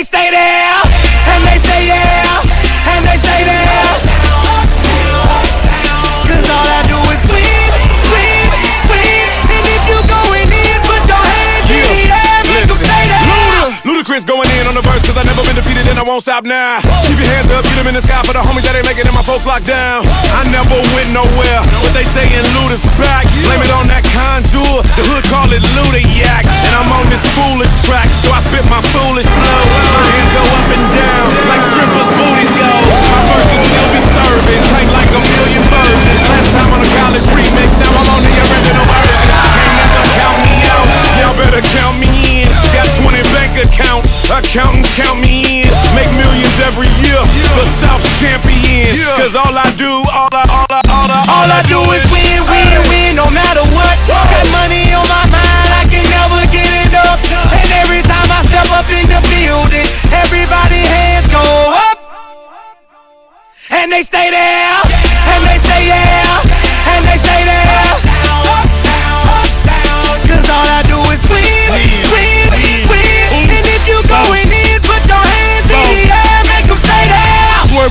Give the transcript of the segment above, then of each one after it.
they stay there, and they say yeah, and they stay there. Cause all I do is win, win, win. And if you going in, put your hands in the air, make 'em stay there. Ludacris going in on the verse, cause I never been defeated and I won't stop now. Keep your hands up, get them in the sky for the homies that ain't making it, my folks locked down. I never went nowhere, but they saying Luda's back. Blame it on that Conjure, the hood call it Ludayak. Accountants count me in. Make millions every year, the South's champion. Cause all I do, all I, all I, all I, All I do is win, win, win, no matter what. Got money on my mind, I can never get it up. And every time I step up in the building, everybody hands go up. And they stay there, and they say yeah, and they stay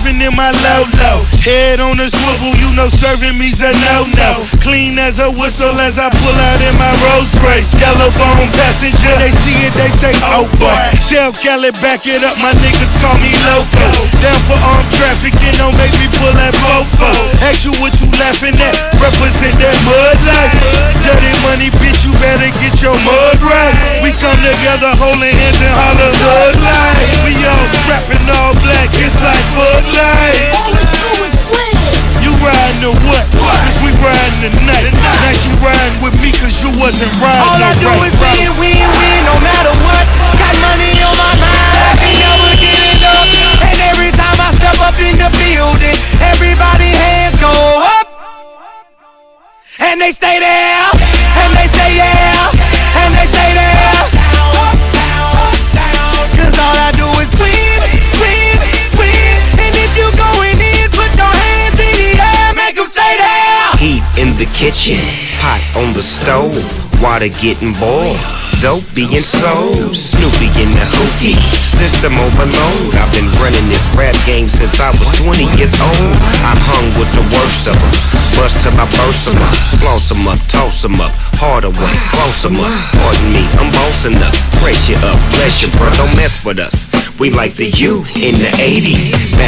In my low low, head on the swivel, you know serving me's a no no. Clean as a whistle as I pull out in my Rolls Royce. Yellow bone passenger, they see it, they say oh boy. Tell Kelly back it up, my niggas call me loco. Down for armed trafficking, don't make me pull that fofo. Ask you what you laughing at, represent that mud life. Dirty money, bitch, you better get your mud right. We come together holding hands and holler hood life. We all strapping all black, it's like Bud Light. You riding or what? Cause we riding tonight. Now she riding with me cause you wasn't riding All I do alright, is kitchen, pot on the stove, water getting boiled, dope being sold, Snoopy in the hootie, system overload. I've been running this rap game since I was 20 years old. I hung with the worst of them, bust till I burst 'em up, floss 'em up, toss 'em up, harder way, close 'em up. Pardon me, I'm bossing up, pressure up, bless you, bro, don't mess with us. We like the U in the 80s.